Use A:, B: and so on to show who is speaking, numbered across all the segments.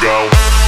A: go.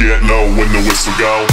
A: get low when the whistle go.